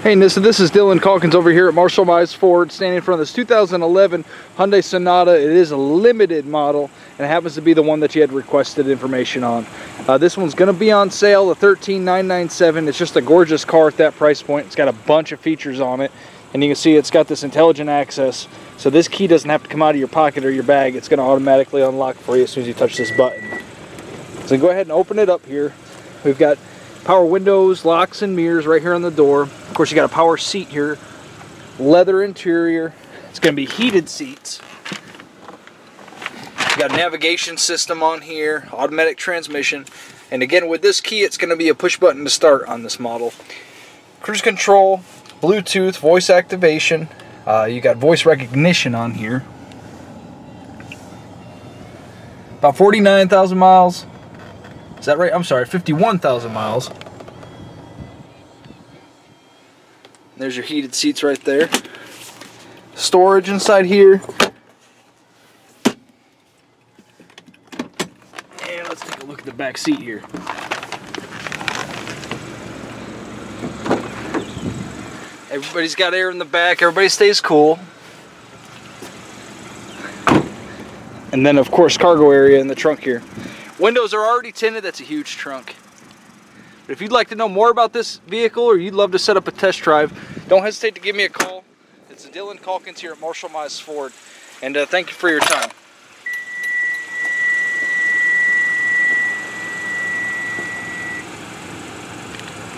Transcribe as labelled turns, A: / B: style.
A: Hey, this, this is Dylan Calkins over here at Marshal Mize Ford, standing in front of this 2011 Hyundai Sonata. It is a limited model, and it happens to be the one that you had requested information on. Uh, this one's going to be on sale, the 13997 It's just a gorgeous car at that price point. It's got a bunch of features on it, and you can see it's got this intelligent access, so this key doesn't have to come out of your pocket or your bag. It's going to automatically unlock for you as soon as you touch this button. So go ahead and open it up here. We've got power windows, locks and mirrors right here on the door. Of course, you got a power seat here, leather interior. It's going to be heated seats. You got a navigation system on here, automatic transmission. And again, with this key, it's going to be a push button to start on this model. Cruise control, Bluetooth, voice activation. Uh, you got voice recognition on here. About 49,000 miles. That right? I'm sorry, 51,000 miles. There's your heated seats right there. Storage inside here. And let's take a look at the back seat here. Everybody's got air in the back. Everybody stays cool. And then, of course, cargo area in the trunk here. Windows are already tinted, that's a huge trunk. But if you'd like to know more about this vehicle or you'd love to set up a test drive, don't hesitate to give me a call. It's Dylan Calkins here at Marshal Mize Ford. And uh, thank you for your time.